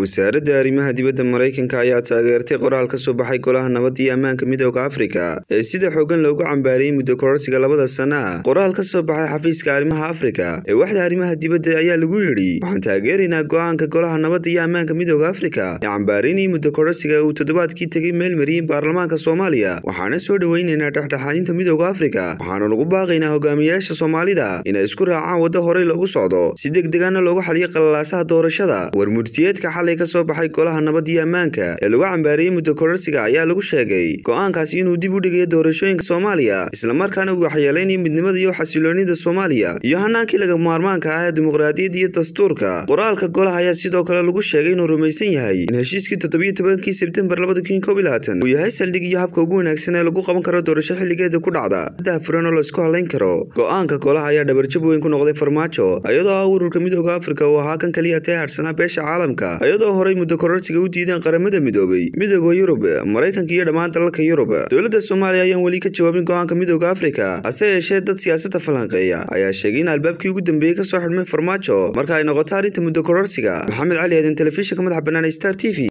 wasaaradda arrimaha dibadda maraykanka ayaa taageertay qoraal ka soo baxay golaha nabadda iyo ammaanka midooda afrika ee sida xoogan loogu cambaariyey muddo kororsiga labada sana qoraal ka soo baxay xafiiska arrimaha afrika ee waxda arrimaha dibadda ayaa lagu yidhi waxaan taageeraynaa go'aanka golaha nabadda iyo ammaanka midooda afrika ee cambaarinii muddo kororsiga uu toddobaadkii tegay meel mariyey baarlamaanka soomaaliya waxaana soo dhoweynaynaa dhexdhexaadinta midooda afrika waxaanu nagu baaqaynaa hogaamiyayaasha soomaalida inay isku raacaan waddo horey loogu socdo si degdegaana loogu xaliyo qalalaasaha doorashada war murtiyeedka xalay ka soo baxay golaha nabadda iyo ammaanka ee lagu cambaariyey muddo kororsiga ayaa lagu sheegay go'aankaasi inuu dib u dhigayo doorashooyinka soomaaliya islamarkaana uu waxyeelaynayo midnimada iyo xasiloonida soomaaliya iyo hanaankii laga maarmaanka ah ee dimuqraadiyadda iyo dastuurka. Qoraalka golaha ayaa sidoo kale lagu sheegay inuu rumaysan yahay in heshiiskii toddobiyo tobankii sebtembar labada kun koob iyo uu yahay saldhig iyo habka ugu wanaagsan ee lagu qaban karo doorasho xilligeeda ku dhacda. Dahafuran oo la isku halayn karo go'aanka golaha ayaa dhabarjab weyn ku noqday farmaajo iyadoo ah ururka midooda afrika uu ahaa kan kaliya tee harsanaa beesha caalamka iyadoo horey muddo kororsiga u diideen qaramada midoobay. Midooda yurub maraykanka iyo dhammaan dalalka yurub. Dowladda soomaaliya ayaan weli ka jawaabin go'aanka midooda afrika. Hase yeeshee dad siyaasadda falanqeeya ayaa sheegay in albaabkii ugu dambeeyey ka soo xidhmay farmaajo marka ay noqoto arrinta muddo kororsiga. Maxamed cali aadan telefishinka madaxa bannaan star t v